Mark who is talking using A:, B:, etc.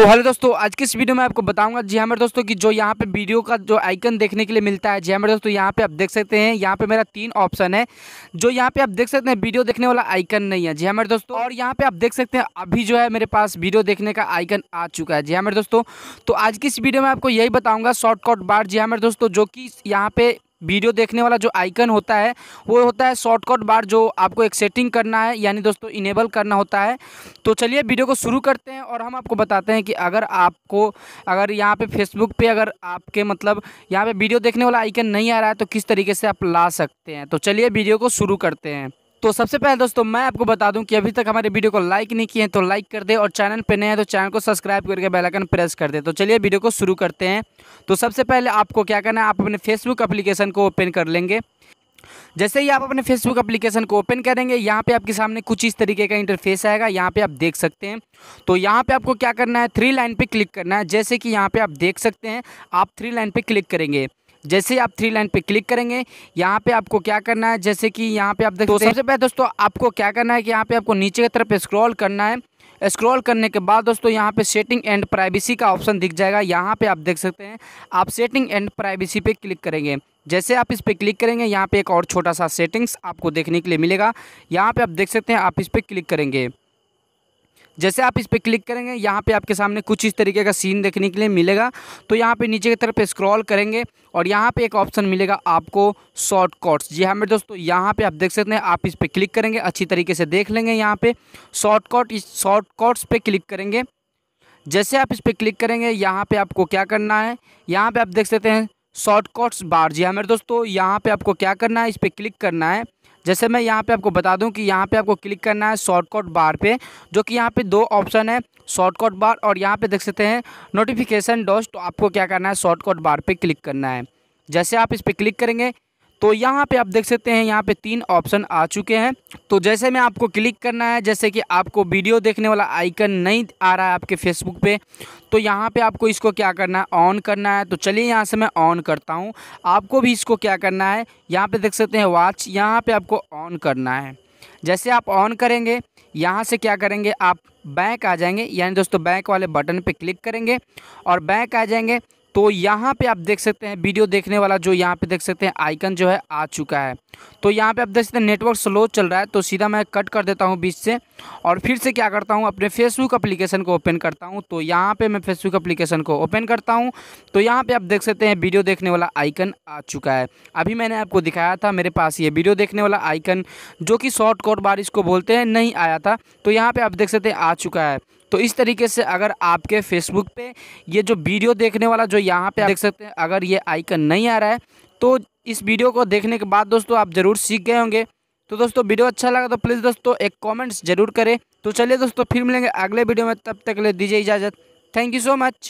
A: तो हेलो दोस्तों, आज की इस वीडियो में आपको बताऊँगा जी हाँ मेरे दोस्तों कि जो यहाँ पे वीडियो का जो आइकन देखने के लिए मिलता है, जी हाँ मेरे दोस्तों, यहाँ पे आप देख सकते हैं, यहाँ पे मेरा तीन ऑप्शन है। जो यहाँ पे आप देख सकते हैं, वीडियो देखने वाला आइकन नहीं है, जी हाँ मेरे दोस्तों, और यहाँ पे आप देख सकते हैं, अभी जो है मेरे पास वीडियो देखने का आइकन आ चुका है, जी हाँ मेरे दोस्तों। तो आज की इस वीडियो में आपको यही बताऊँगा, शॉर्टकट बार, जी हाँ मेरे दोस्तों, जो कि यहाँ पे वीडियो देखने वाला जो आइकन होता है, वो होता है शॉर्टकट बार जो आपको एक सेटिंग करना है, यानी दोस्तों इनेबल करना होता है। तो चलिए वीडियो को शुरू करते हैं और हम आपको बताते हैं कि अगर आपको, अगर यहाँ पे फेसबुक पे अगर आपके मतलब यहाँ पे वीडियो देखने वाला आइकन नहीं आ रहा है तो किस तरीके से आप ला सकते हैं। तो चलिए वीडियो को शुरू करते हैं। तो सबसे पहले दोस्तों, मैं आपको बता दूँ कि अभी तक हमारे वीडियो को लाइक नहीं किए हैं तो लाइक कर दे और चैनल पर नए हैं तो चैनल को सब्सक्राइब करके बेल आइकन प्रेस कर दे। तो चलिए वीडियो को शुरू करते हैं। तो सबसे पहले आपको क्या करना है, आप अपने फेसबुक अप्लीकेशन को ओपन कर लेंगे। जैसे ही आप अपने फेसबुक एप्लीकेशन को ओपन करेंगे, यहाँ पे आपके सामने कुछ इस तरीके का इंटरफेस आएगा, यहाँ पे आप देख सकते हैं। तो यहाँ पे आपको क्या करना है थ्री लाइन पे क्लिक करना है। जैसे कि यहाँ पे आप देख सकते हैं, आप थ्री लाइन पे क्लिक करेंगे। जैसे आप थ्री लाइन पे क्लिक करेंगे यहाँ पे आपको क्या करना है? जैसे कि यहाँ पे आप देख तो सबसे पहले दोस्तों आपको क्या करना है कि यहाँ पे आपको नीचे की तरफ़ स्क्रॉल करना है। स्क्रॉल करने के बाद दोस्तों यहाँ पे सेटिंग एंड प्राइवेसी का ऑप्शन दिख जाएगा। यहाँ पे आप देख सकते हैं आप सेटिंग एंड प्राइवेसी पे क्लिक करेंगे। जैसे आप इस पर क्लिक करेंगे यहाँ पे एक और छोटा सा सेटिंग्स आपको देखने के लिए मिलेगा। यहाँ पे आप देख सकते हैं आप इस पर क्लिक करेंगे। जैसे आप इस पर क्लिक करेंगे, यहाँ पे आपके सामने कुछ इस तरीके का सीन देखने के लिए मिलेगा। तो यहाँ पे नीचे की तरफ़ स्क्रॉल करेंगे और यहाँ पे एक ऑप्शन मिलेगा आपको शॉर्ट कट्स जी हाँ मेरे दोस्तों, यहाँ पे आप देख सकते हैं, आप इस पर क्लिक करेंगे, अच्छी तरीके से देख लेंगे यहाँ पे। शॉर्ट कट इस शॉर्ट कट्स पर क्लिक करेंगे। जैसे आप इस पर क्लिक करेंगे, यहाँ पर आपको क्या करना है, यहाँ पर आप देख सकते हैं शॉर्टकट्स बार जी हाँ मेरे दोस्तों, यहाँ पर आपको क्या करना है, इस पर क्लिक करना है। जैसे मैं यहाँ पे आपको बता दूँ कि यहाँ पे आपको क्लिक करना है शॉर्टकट बार पे, जो कि यहाँ पे दो ऑप्शन है, शॉर्टकट बार और यहाँ पे देख सकते हैं नोटिफिकेशन डॉस तो आपको क्या करना है, शॉर्टकट बार पे क्लिक करना है। जैसे आप इस पर क्लिक करेंगे तो यहाँ पे आप देख सकते हैं, यहाँ पे तीन ऑप्शन आ चुके हैं। तो जैसे में आपको क्लिक करना है, जैसे कि आपको वीडियो देखने वाला आइकन नहीं आ रहा है आपके फेसबुक पे तो यहाँ पे आपको इसको क्या करना है ऑन करना है। तो चलिए यहाँ से मैं ऑन करता हूँ। आपको भी इसको क्या करना है, यहाँ पर देख सकते हैं वॉच यहाँ पर आपको ऑन करना है। जैसे आप ऑन करेंगे, यहाँ से क्या करेंगे, आप बैंक आ जाएँगे, यानी दोस्तों बैंक वाले बटन पे क्लिक करेंगे और बैंक आ जाएँगे। तो यहाँ पे आप देख सकते हैं, वीडियो देखने वाला जो यहाँ पे देख सकते हैं, आइकन जो है आ चुका है। तो यहाँ पे आप देख सकते हैं, नेटवर्क स्लो चल रहा है तो सीधा मैं कट कर देता हूँ बीच से और फिर से क्या करता हूँ, अपने फेसबुक अप्लीकेशन को ओपन करता हूँ। तो यहाँ पे मैं फेसबुक अप्लीकेशन को ओपन करता हूँ। तो यहाँ पे आप देख सकते हैं, वीडियो देखने वाला आइकन आ चुका है। अभी मैंने आपको दिखाया था, मेरे पास ये वीडियो देखने वाला आइकन, जो कि शॉर्ट कोड बार इसको बोलते हैं, नहीं आया था। तो यहाँ पर आप देख सकते हैं, आ चुका है। तो इस तरीके से अगर आपके फेसबुक पे ये जो वीडियो देखने वाला जो यहाँ पे आप देख सकते हैं, अगर ये आइकन नहीं आ रहा है तो इस वीडियो को देखने के बाद दोस्तों आप ज़रूर सीख गए होंगे। तो दोस्तों, वीडियो अच्छा लगा तो प्लीज़ दोस्तों एक कॉमेंट्स ज़रूर करें। तो चलिए दोस्तों, फिर मिलेंगे अगले वीडियो में, तब तक ले दीजिए इजाज़त। Thank you so much